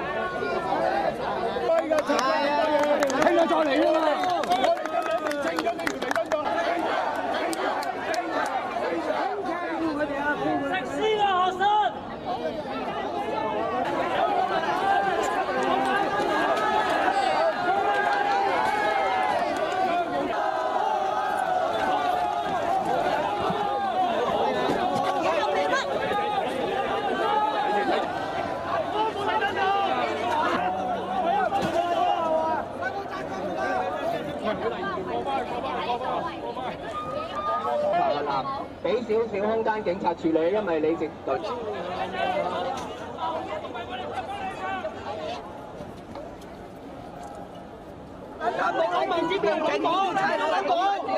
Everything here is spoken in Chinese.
Oh, you got to 男啊男，俾少少空間警察處理，因為你直隊。唔好。